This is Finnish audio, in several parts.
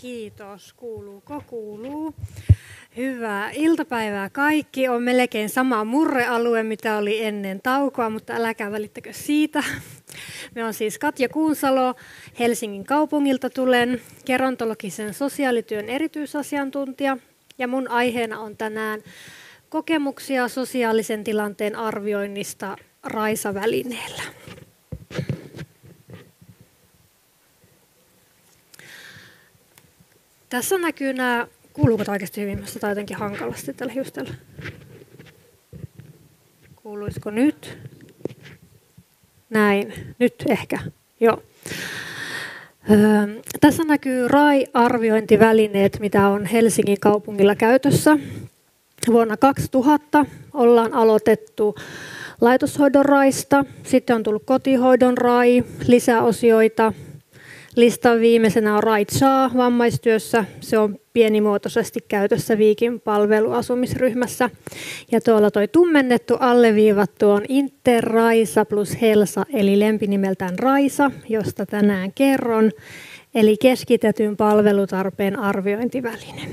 Kiitos. Kuuluuko? Kuuluu. Hyvää iltapäivää kaikki. On melkein sama murrealue, mitä oli ennen taukoa, mutta älkää välittäkö siitä. Me on siis Katja Kuunsalo, Helsingin kaupungilta tulen, gerontologisen sosiaalityön erityisasiantuntija. Ja mun aiheena on tänään kokemuksia sosiaalisen tilanteen arvioinnista Raisa-välineellä. Tässä näkyy nämä, kuuluuko tämä oikeasti hyvin, minusta tämä jotenkin hankalasti tällä hiustalla. Kuuluisiko nyt? Näin, nyt ehkä, joo. Öö, tässä näkyy RAI-arviointivälineet, mitä on Helsingin kaupungilla käytössä. Vuonna 2000 ollaan aloitettu laitoshoidon raista, sitten on tullut kotihoidon rai, lisäosioita, Listan viimeisenä on Right Saa vammaistyössä. Se on pienimuotoisesti käytössä Viikin palveluasumisryhmässä. Ja tuolla toi tummennettu alleviivattu on Interraisa plus Helsa, eli lempinimeltään Raisa, josta tänään kerron, eli keskitetyn palvelutarpeen arviointiväline.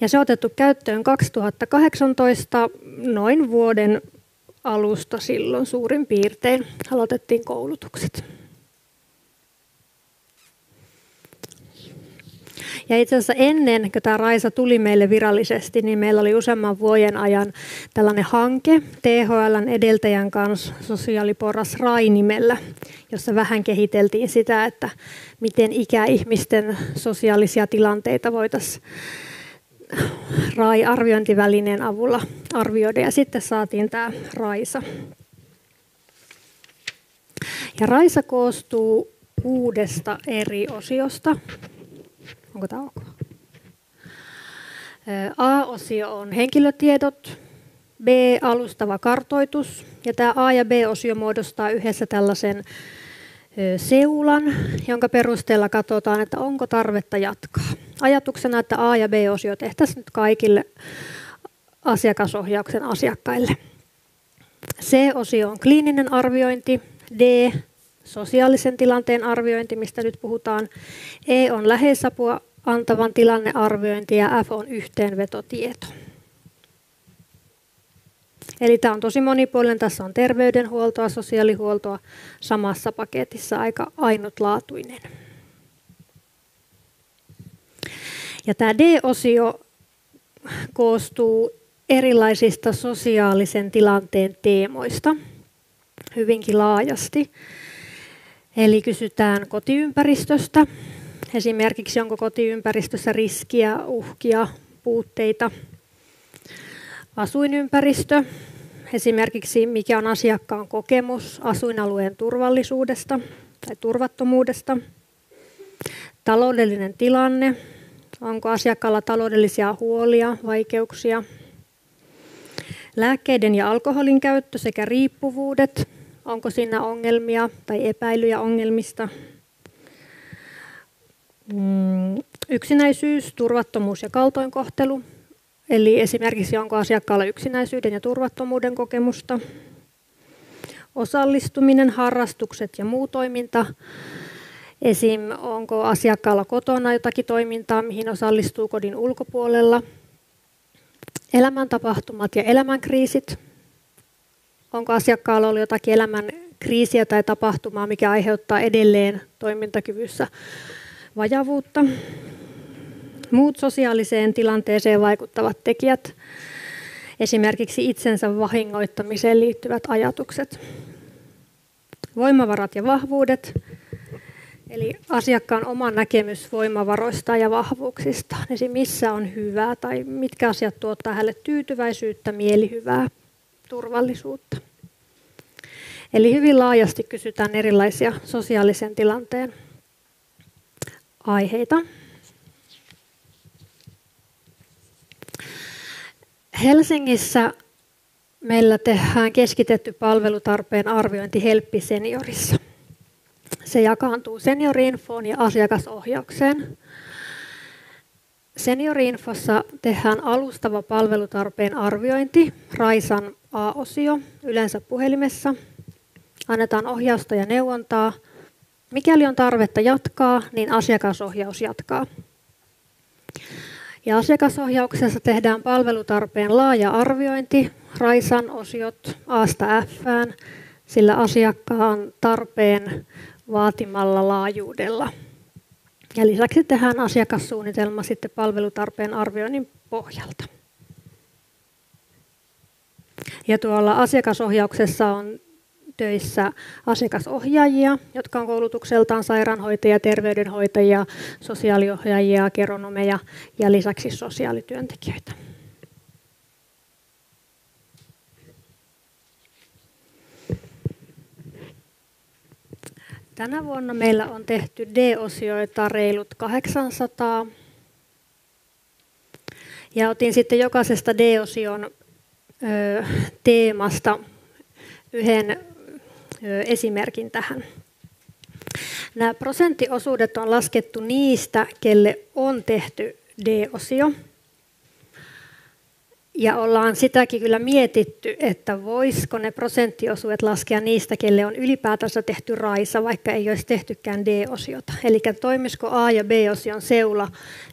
Ja se on otettu käyttöön 2018 noin vuoden alusta silloin suurin piirtein. Aloitettiin koulutukset. Ja itse asiassa ennen kuin tämä Raisa tuli meille virallisesti, niin meillä oli useamman vuoden ajan tällainen hanke THLn edeltäjän kanssa sosiaaliporras RAI-nimellä, jossa vähän kehiteltiin sitä, että miten ikäihmisten sosiaalisia tilanteita voitaisiin RAI-arviointivälineen avulla arvioida. Ja sitten saatiin tämä Raisa. Ja Raisa koostuu kuudesta eri osiosta. Onko tämä ok? A-osio on henkilötiedot, B alustava kartoitus ja tämä A ja B-osio muodostaa yhdessä tällaisen seulan, jonka perusteella katsotaan, että onko tarvetta jatkaa. Ajatuksena, että A ja B-osio tehtäisiin nyt kaikille asiakasohjauksen asiakkaille. C-osio on kliininen arviointi, D sosiaalisen tilanteen arviointi, mistä nyt puhutaan. E on läheisapua antavan tilannearviointi ja F on yhteenvetotieto. Eli tämä on tosi monipuolinen. Tässä on terveydenhuoltoa, sosiaalihuoltoa samassa paketissa aika ainutlaatuinen. Ja tämä D-osio koostuu erilaisista sosiaalisen tilanteen teemoista hyvinkin laajasti. Eli kysytään kotiympäristöstä, esimerkiksi onko kotiympäristössä riskiä, uhkia, puutteita. Asuinympäristö, esimerkiksi mikä on asiakkaan kokemus asuinalueen turvallisuudesta tai turvattomuudesta. Taloudellinen tilanne, onko asiakkaalla taloudellisia huolia, vaikeuksia. Lääkkeiden ja alkoholin käyttö sekä riippuvuudet, Onko siinä ongelmia tai epäilyjä ongelmista? Mm, yksinäisyys, turvattomuus ja kaltoinkohtelu. Eli esimerkiksi onko asiakkaalla yksinäisyyden ja turvattomuuden kokemusta. Osallistuminen, harrastukset ja muu toiminta. Esim. onko asiakkaalla kotona jotakin toimintaa, mihin osallistuu kodin ulkopuolella. Elämäntapahtumat ja elämänkriisit, Onko asiakkaalla ollut jotakin elämän kriisiä tai tapahtumaa, mikä aiheuttaa edelleen toimintakyvyssä vajavuutta? Muut sosiaaliseen tilanteeseen vaikuttavat tekijät, esimerkiksi itsensä vahingoittamiseen liittyvät ajatukset. Voimavarat ja vahvuudet, eli asiakkaan oma näkemys voimavaroista ja vahvuuksista, eli missä on hyvää tai mitkä asiat tuottaa hänelle tyytyväisyyttä, mielihyvää turvallisuutta. Eli hyvin laajasti kysytään erilaisia sosiaalisen tilanteen aiheita. Helsingissä meillä tehdään keskitetty palvelutarpeen arviointi Helppi Seniorissa. Se jakaantuu senioriinfoon ja asiakasohjaukseen. Senioriinfossa tehdään alustava palvelutarpeen arviointi, Raisan A-osio, yleensä puhelimessa. Annetaan ohjausta ja neuvontaa. Mikäli on tarvetta jatkaa, niin asiakasohjaus jatkaa. Ja asiakasohjauksessa tehdään palvelutarpeen laaja arviointi, Raisan osiot Asta Fään, sillä asiakkaan tarpeen vaatimalla laajuudella. Ja lisäksi tehdään asiakassuunnitelma sitten palvelutarpeen arvioinnin pohjalta. Ja tuolla asiakasohjauksessa on töissä asiakasohjaajia, jotka on koulutukseltaan sairaanhoitajia, terveydenhoitajia, sosiaaliohjaajia, geronomeja ja lisäksi sosiaalityöntekijöitä. Tänä vuonna meillä on tehty D-osioita reilut 800. Ja otin sitten jokaisesta D-osion teemasta yhden esimerkin tähän. Nämä prosenttiosuudet on laskettu niistä, kelle on tehty D-osio. Ja ollaan sitäkin kyllä mietitty, että voisiko ne prosenttiosuudet laskea niistä, kelle on ylipäätänsä tehty raisa, vaikka ei olisi tehtykään D-osiota. Eli toimisiko A- ja B-osion seula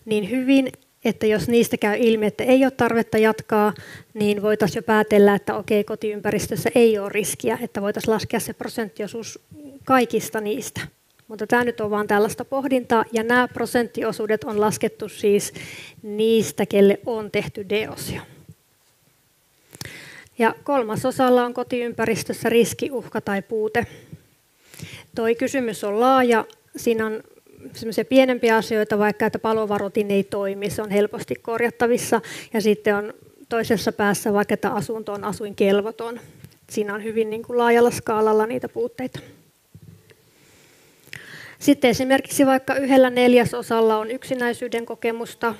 niin hyvin, että jos niistä käy ilmi, että ei ole tarvetta jatkaa, niin voitaisiin jo päätellä, että okei, kotiympäristössä ei ole riskiä, että voitaisiin laskea se prosenttiosuus kaikista niistä. Mutta tämä nyt on vain tällaista pohdintaa, ja nämä prosenttiosuudet on laskettu siis niistä, kelle on tehty D-osio. Ja kolmasosalla on kotiympäristössä riski, uhka tai puute. Toi kysymys on laaja. Siinä on semmoisia pienempiä asioita, vaikka että palovarotin ei toimi, se on helposti korjattavissa. Ja sitten on toisessa päässä vaikka, että asunto on asuinkelvoton. Siinä on hyvin niin kuin laajalla skaalalla niitä puutteita. Sitten esimerkiksi vaikka yhdellä neljäsosalla on yksinäisyyden kokemusta,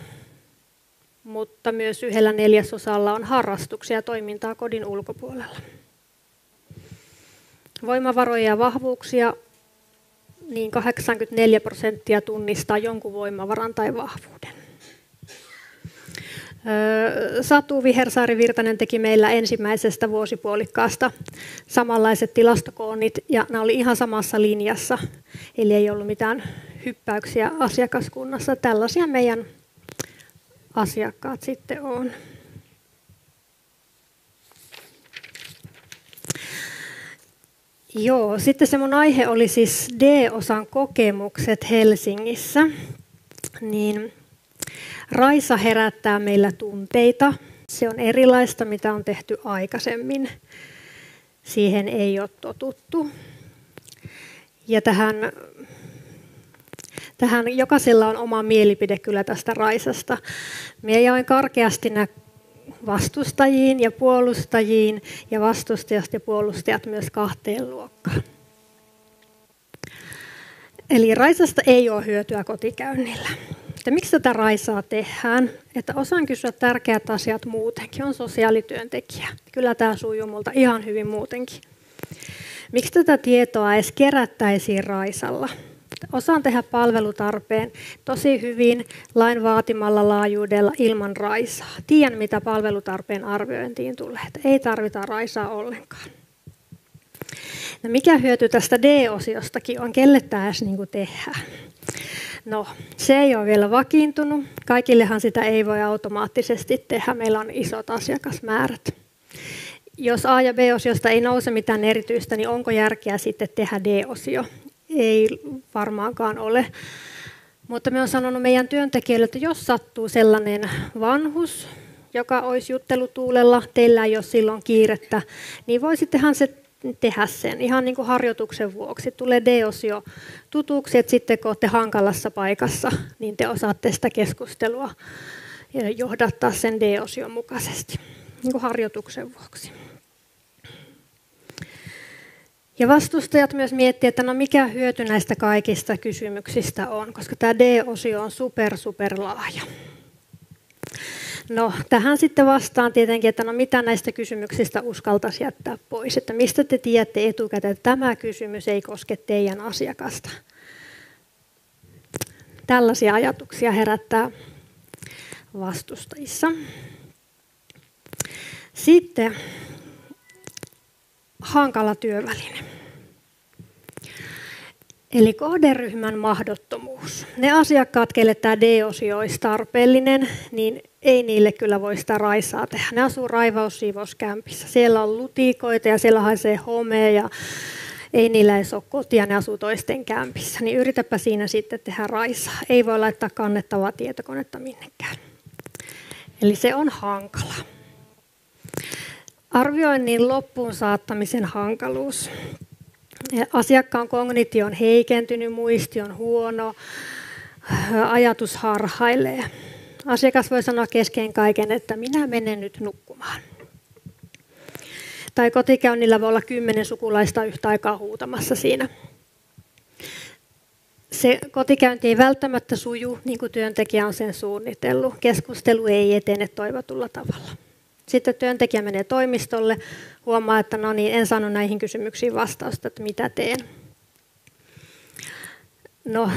mutta myös yhdellä neljäsosalla on harrastuksia ja toimintaa kodin ulkopuolella. Voimavaroja ja vahvuuksia, niin 84 prosenttia tunnistaa jonkun voimavaran tai vahvuuden. Satu Vihersaari-Virtanen teki meillä ensimmäisestä vuosipuolikkaasta samanlaiset tilastokoonnit ja nämä oli ihan samassa linjassa. Eli ei ollut mitään hyppäyksiä asiakaskunnassa. Tällaisia meidän asiakkaat sitten on. Joo, sitten se mun aihe oli siis D-osan kokemukset Helsingissä. Niin Raisa herättää meillä tunteita. Se on erilaista, mitä on tehty aikaisemmin. Siihen ei ole totuttu. Ja tähän Tähän jokaisella on oma mielipide kyllä tästä Raisasta. Minä jaoin karkeasti nämä vastustajiin ja puolustajiin ja vastustajat ja puolustajat myös kahteen luokkaan. Eli Raisasta ei ole hyötyä kotikäynnillä. Että miksi tätä Raisaa tehdään? Että osaan kysyä tärkeät asiat muutenkin. On sosiaalityöntekijä. Kyllä tämä sujuu multa ihan hyvin muutenkin. Miksi tätä tietoa edes kerättäisiin Raisalla? Osaan tehdä palvelutarpeen tosi hyvin lain vaatimalla laajuudella ilman raisaa. Tiedän, mitä palvelutarpeen arviointiin tulee. Että ei tarvita raisaa ollenkaan. No mikä hyöty tästä D-osiostakin on, kelle tämä edes niin tehdään? No, se ei ole vielä vakiintunut. Kaikillehan sitä ei voi automaattisesti tehdä. Meillä on isot asiakasmäärät. Jos A- ja B-osiosta ei nouse mitään erityistä, niin onko järkeä sitten tehdä D-osio? Ei varmaankaan ole. Mutta me on sanonut meidän työntekijöille, että jos sattuu sellainen vanhus, joka olisi juttelutuulella, teillä ei ole silloin kiirettä, niin voisittehan se tehdä sen ihan niin kuin harjoituksen vuoksi. Tulee D-osio tutuksi, että sitten kun olette hankalassa paikassa, niin te osaatte sitä keskustelua johdattaa sen D-osion mukaisesti niin kuin harjoituksen vuoksi. Ja vastustajat myös miettivät, että no mikä hyöty näistä kaikista kysymyksistä on, koska tämä D-osio on super, super laaja. No, tähän sitten vastaan tietenkin, että no mitä näistä kysymyksistä uskaltaisi jättää pois, että mistä te tiedätte etukäteen, että tämä kysymys ei koske teidän asiakasta. Tällaisia ajatuksia herättää vastustajissa. Sitten hankala työväline. Eli kohderyhmän mahdottomuus. Ne asiakkaat, keille tämä D-osio olisi tarpeellinen, niin ei niille kyllä voi sitä raisaa tehdä. Ne asuu raivaussiivouskämpissä. Siellä on lutikoita ja siellä haisee homea ja ei niillä edes ole kotia, ne asuu toisten kämpissä. Niin yritäpä siinä sitten tehdä raisaa. Ei voi laittaa kannettavaa tietokonetta minnekään. Eli se on hankala. Arvioinnin loppuun saattamisen hankaluus. Asiakkaan kognitio on heikentynyt, muisti on huono, ajatus harhailee. Asiakas voi sanoa kesken kaiken, että minä menen nyt nukkumaan. Tai kotikäynnillä voi olla kymmenen sukulaista yhtä aikaa huutamassa siinä. Se kotikäynti ei välttämättä suju niin kuin työntekijä on sen suunnitellut. Keskustelu ei etene toivotulla tavalla. Sitten työntekijä menee toimistolle, huomaa, että no niin, en saanut näihin kysymyksiin vastausta, että mitä teen. No,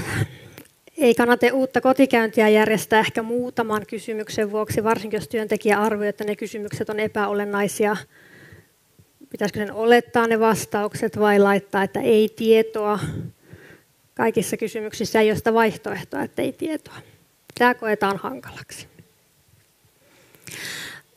ei kannata uutta kotikäyntiä järjestää ehkä muutaman kysymyksen vuoksi, varsinkin jos työntekijä arvioi, että ne kysymykset on epäolennaisia. Pitäisikö sen olettaa ne vastaukset vai laittaa, että ei tietoa. Kaikissa kysymyksissä ei ole sitä vaihtoehtoa, että ei tietoa. Tämä koetaan hankalaksi.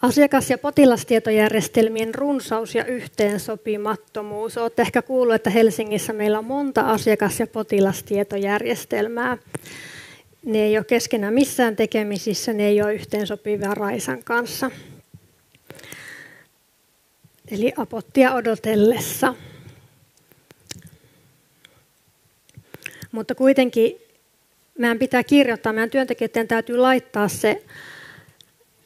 Asiakas- ja potilastietojärjestelmien runsaus ja yhteensopimattomuus. Olette ehkä kuullut, että Helsingissä meillä on monta asiakas- ja potilastietojärjestelmää. Ne ei ole keskenään missään tekemisissä, ne ei ole yhteensopivia Raisan kanssa. Eli apottia odotellessa. Mutta kuitenkin meidän pitää kirjoittaa, meidän työntekijöiden täytyy laittaa se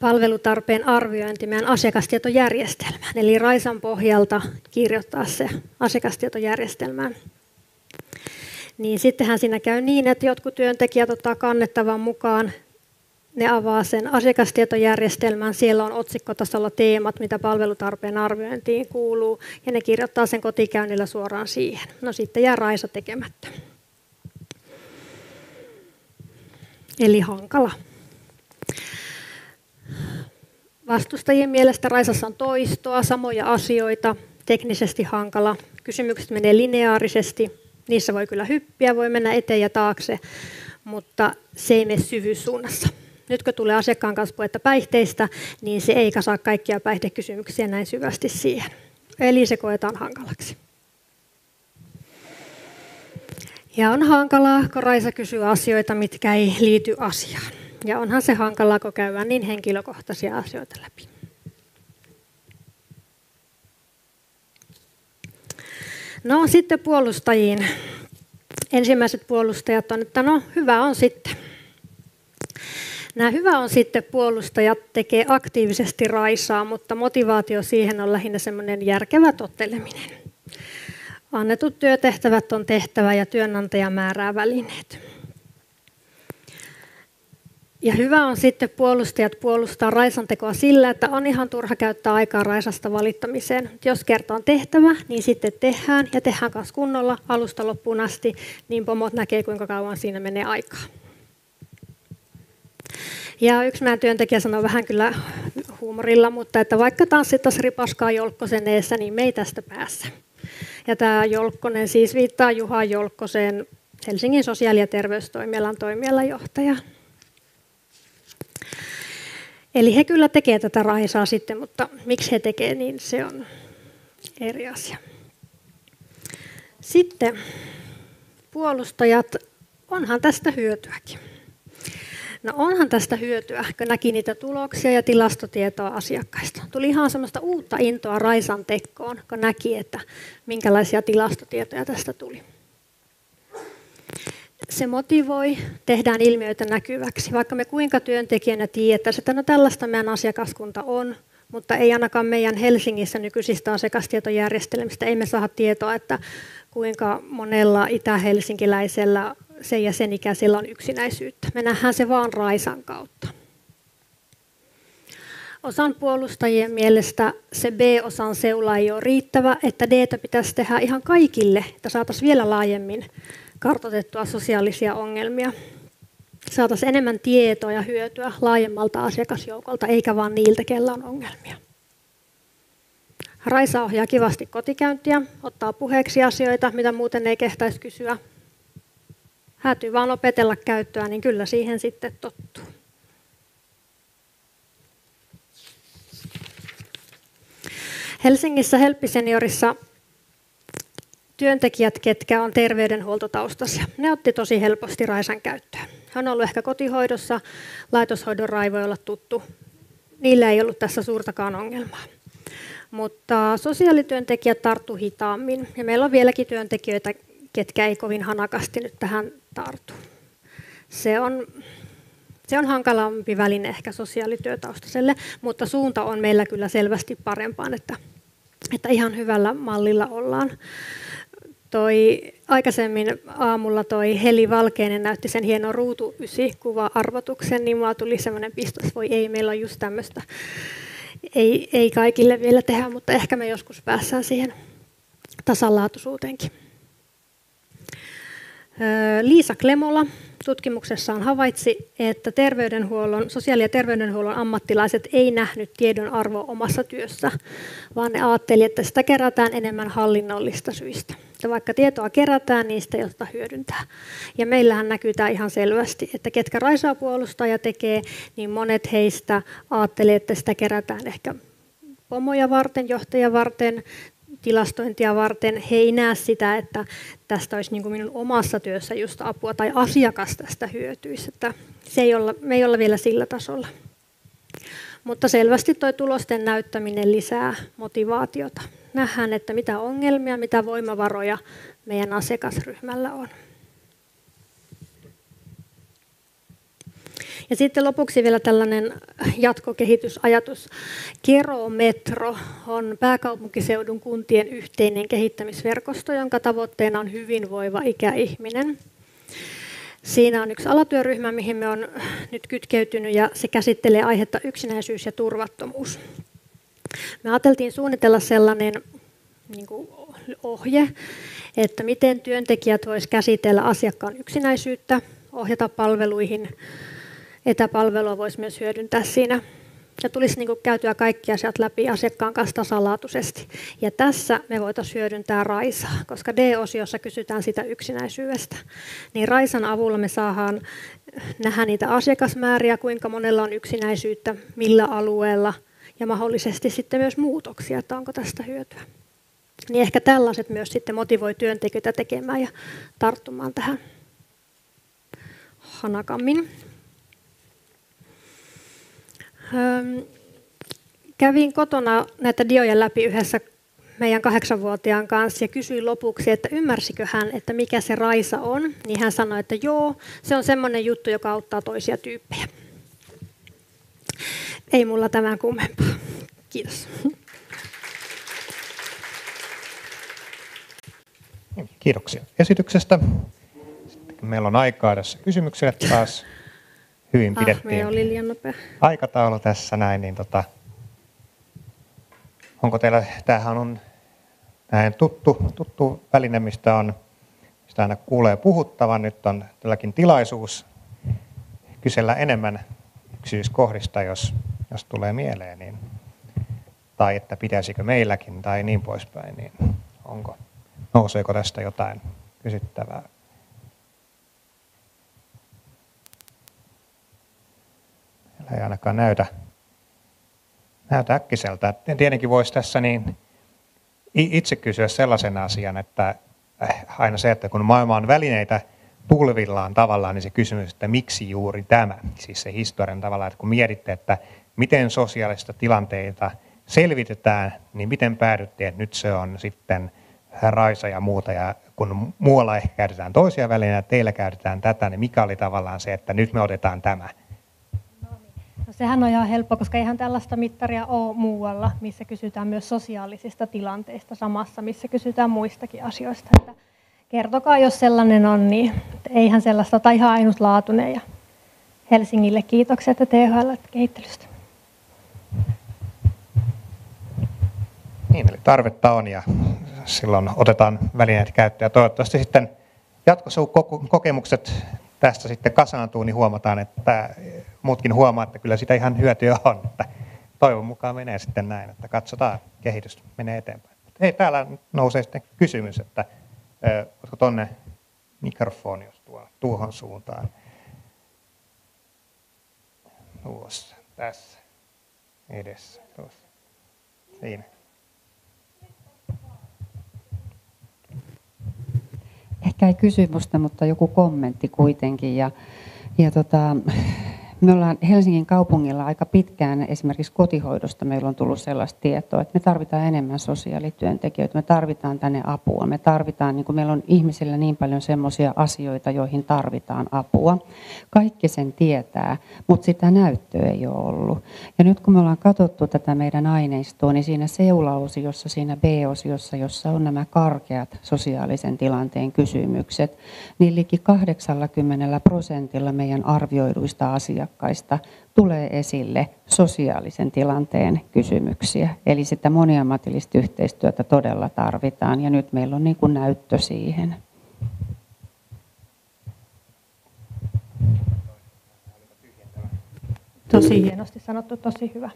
palvelutarpeen arviointi meidän asiakastietojärjestelmään. Eli Raisan pohjalta kirjoittaa se asiakastietojärjestelmään. Niin sittenhän siinä käy niin, että jotkut työntekijät ottaa kannettavan mukaan ne avaa sen asiakastietojärjestelmän, siellä on otsikkotasolla teemat, mitä palvelutarpeen arviointiin kuuluu, ja ne kirjoittaa sen kotikäynnillä suoraan siihen. No sitten jää Raisa tekemättä. Eli hankala. Vastustajien mielestä Raisassa on toistoa, samoja asioita, teknisesti hankala. Kysymykset menee lineaarisesti, niissä voi kyllä hyppiä, voi mennä eteen ja taakse, mutta se ei mene syvyyssuunnassa. Nyt kun tulee asiakkaan kanssa puhetta päihteistä, niin se ei kasaa kaikkia päihdekysymyksiä näin syvästi siihen. Eli se koetaan hankalaksi. Ja on hankalaa, kun Raisa kysyy asioita, mitkä ei liity asiaan. Ja onhan se hankalaa, kun käydään niin henkilökohtaisia asioita läpi. No sitten puolustajiin. Ensimmäiset puolustajat on, että no hyvä on sitten. Nämä hyvä on sitten puolustajat tekee aktiivisesti raisaa, mutta motivaatio siihen on lähinnä semmoinen järkevä totteleminen. Annetut työtehtävät on tehtävä ja työnantaja määrää välineet. Ja hyvä on sitten puolustajat puolustaa raisantekoa sillä, että on ihan turha käyttää aikaa raisasta valittamiseen. Jos kerta on tehtävä, niin sitten tehdään ja tehdään kanssa kunnolla alusta loppuun asti, niin pomot näkee kuinka kauan siinä menee aikaa. Ja yksi meidän työntekijä sanoi vähän kyllä huumorilla, mutta että vaikka tanssittaisiin ripaskaa Jolkkosen eessä, niin me ei tästä päässä. Ja tämä Jolkkonen siis viittaa Juha Jolkkoseen, Helsingin sosiaali- ja terveystoimialan toimialajohtaja. Eli he kyllä tekee tätä raisaa sitten, mutta miksi he tekee, niin se on eri asia. Sitten puolustajat, onhan tästä hyötyäkin. No onhan tästä hyötyä, kun näki niitä tuloksia ja tilastotietoa asiakkaista. Tuli ihan semmoista uutta intoa Raisan tekkoon, kun näki, että minkälaisia tilastotietoja tästä tuli se motivoi, tehdään ilmiöitä näkyväksi. Vaikka me kuinka työntekijänä tietäisiin, että no tällaista meidän asiakaskunta on, mutta ei ainakaan meidän Helsingissä nykyisistä asiakastietojärjestelmistä, ei me saa tietoa, että kuinka monella itä-helsinkiläisellä se ja sen ikäisellä on yksinäisyyttä. Me nähdään se vaan Raisan kautta. Osan puolustajien mielestä se B-osan seula ei ole riittävä, että D pitäisi tehdä ihan kaikille, että saataisiin vielä laajemmin kartoitettua sosiaalisia ongelmia. Saataisiin enemmän tietoa ja hyötyä laajemmalta asiakasjoukolta, eikä vain niiltä, kellä on ongelmia. Raisa ohjaa kivasti kotikäyntiä, ottaa puheeksi asioita, mitä muuten ei kehtaisi kysyä. Häätyy vaan opetella käyttöä, niin kyllä siihen sitten tottuu. Helsingissä Helppiseniorissa työntekijät, ketkä on terveydenhuoltotaustaisia, ne otti tosi helposti Raisan käyttöön. Hän on ollut ehkä kotihoidossa, laitoshoidon rai voi olla tuttu. Niillä ei ollut tässä suurtakaan ongelmaa. Mutta sosiaalityöntekijät tarttu hitaammin ja meillä on vieläkin työntekijöitä, ketkä ei kovin hanakasti nyt tähän tartu. Se on, se on hankalampi väline ehkä sosiaalityötaustaiselle, mutta suunta on meillä kyllä selvästi parempaan, että, että ihan hyvällä mallilla ollaan. Toi, aikaisemmin aamulla toi Heli Valkeinen näytti sen hienon ruutu kuva arvotuksen, niin mulla tuli semmoinen pistos, voi ei, meillä on just tämmöistä. Ei, ei kaikille vielä tehdä, mutta ehkä me joskus päässään siihen tasanlaatuisuuteenkin. Liisa Klemola tutkimuksessaan havaitsi, että terveydenhuollon, sosiaali- ja terveydenhuollon ammattilaiset ei nähnyt tiedon arvoa omassa työssä, vaan ne ajatteli, että sitä kerätään enemmän hallinnollista syistä. Että vaikka tietoa kerätään, niin sitä ei oteta hyödyntää. Ja meillähän näkyy tämä ihan selvästi, että ketkä Raisaa puolustaja tekee, niin monet heistä ajattelee, että sitä kerätään ehkä pomoja varten, johtajia varten, tilastointia varten. He ei näe sitä, että tästä olisi niin kuin minun omassa työssä just apua tai asiakas tästä hyötyisi. Että se ei olla, me ei olla vielä sillä tasolla. Mutta selvästi tuo tulosten näyttäminen lisää motivaatiota. Nähdään, että mitä ongelmia, mitä voimavaroja meidän asiakasryhmällä on. Ja sitten lopuksi vielä tällainen jatkokehitysajatus. Kerometro on pääkaupunkiseudun kuntien yhteinen kehittämisverkosto, jonka tavoitteena on hyvinvoiva ikäihminen. Siinä on yksi alatyöryhmä, mihin me on nyt kytkeytynyt ja se käsittelee aihetta yksinäisyys ja turvattomuus. Me ajateltiin suunnitella sellainen niin kuin ohje, että miten työntekijät voisivat käsitellä asiakkaan yksinäisyyttä, ohjata palveluihin. Etäpalvelua voisi myös hyödyntää siinä ja tulisi niin käytyä kaikki asiat läpi asiakkaan kanssa tasalaatuisesti. Ja tässä me voitaisiin hyödyntää Raisaa, koska D-osiossa kysytään sitä yksinäisyydestä. Niin Raisan avulla me saadaan nähdä niitä asiakasmääriä, kuinka monella on yksinäisyyttä, millä alueella ja mahdollisesti sitten myös muutoksia, että onko tästä hyötyä. Niin ehkä tällaiset myös sitten motivoi työntekijöitä tekemään ja tarttumaan tähän hanakammin. Kävin kotona näitä dioja läpi yhdessä meidän kahdeksanvuotiaan kanssa ja kysyin lopuksi, että ymmärsikö hän, että mikä se raisa on. Niin hän sanoi, että joo, se on semmoinen juttu, joka auttaa toisia tyyppejä. Ei mulla tämän kummempaa. Kiitos. Kiitoksia esityksestä. Sitten meillä on aikaa tässä kysymyksille taas hyvin ah, pidettiin. oli liian nopea. Aikataulu tässä näin, niin tota, onko teillä, tämähän on näin tuttu, tuttu väline, mistä on, mistä aina kuulee puhuttavan. Nyt on tälläkin tilaisuus kysellä enemmän yksityiskohdista, jos, jos tulee mieleen, niin, tai että pitäisikö meilläkin tai niin poispäin, niin onko, nouseeko tästä jotain kysyttävää? Ei ainakaan näytä, näytä äkkiseltä. Tietenkin voisi tässä niin itse kysyä sellaisen asian, että äh, aina se, että kun maailma on välineitä tulvillaan tavallaan, niin se kysymys, että miksi juuri tämä, siis se historian tavallaan, että kun mietitte, että miten sosiaalista tilanteita selvitetään, niin miten päädyttiin, että nyt se on sitten Raisa ja muuta, ja kun muualla ehkä käytetään toisia välineitä, teillä käytetään tätä, niin mikä oli tavallaan se, että nyt me otetaan tämä. Sehän on ihan helppo, koska eihän tällaista mittaria ole muualla, missä kysytään myös sosiaalisista tilanteista samassa, missä kysytään muistakin asioista. Että kertokaa, jos sellainen on, niin eihän sellaista tai ihan ainutlaatuinen. Ja Helsingille kiitokset ja THL kehittelystä. Niin, eli tarvetta on ja silloin otetaan välineet käyttöön. Toivottavasti sitten jatkossa kokemukset tästä sitten kasaantuu, niin huomataan, että muutkin huomaa, että kyllä sitä ihan hyötyä on. Että toivon mukaan menee sitten näin, että katsotaan, kehitys menee eteenpäin. Hei, täällä nousee sitten kysymys, että olisiko tuonne mikrofoni, jos tuo, tuohon suuntaan. Tuossa, tässä, edessä, tuossa. Siinä. Ehkä ei kysymystä, mutta joku kommentti kuitenkin. Ja, ja tota, me ollaan Helsingin kaupungilla aika pitkään esimerkiksi kotihoidosta meillä on tullut sellaista tietoa, että me tarvitaan enemmän sosiaalityöntekijöitä, me tarvitaan tänne apua, me tarvitaan, niin kuin meillä on ihmisillä niin paljon semmoisia asioita, joihin tarvitaan apua. Kaikki sen tietää, mutta sitä näyttöä ei ole ollut. Ja nyt kun me ollaan katsottu tätä meidän aineistoa, niin siinä seulaosiossa, siinä B-osiossa, jossa on nämä karkeat sosiaalisen tilanteen kysymykset, niin liki 80 prosentilla meidän arvioiduista asiakkaista asiakkaista tulee esille sosiaalisen tilanteen kysymyksiä. Eli sitä moniammatillista yhteistyötä todella tarvitaan ja nyt meillä on niin kuin näyttö siihen. Tosi hienosti sanottu, tosi hyvä.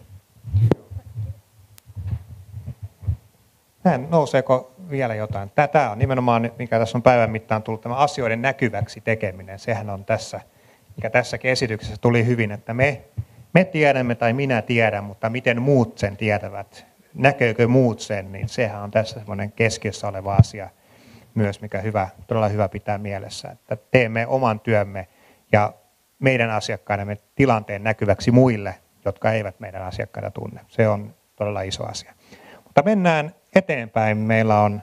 Näin, nouseeko vielä jotain? Tämä on nimenomaan, mikä tässä on päivän mittaan tullut, tämä asioiden näkyväksi tekeminen. Sehän on tässä mikä tässäkin esityksessä tuli hyvin, että me, me tiedämme tai minä tiedän, mutta miten muut sen tietävät, näköykö muut sen, niin sehän on tässä semmoinen keskiössä oleva asia myös, mikä hyvä, todella hyvä pitää mielessä, että teemme oman työmme ja meidän asiakkaidemme tilanteen näkyväksi muille, jotka eivät meidän asiakkaita tunne. Se on todella iso asia. Mutta mennään eteenpäin. Meillä on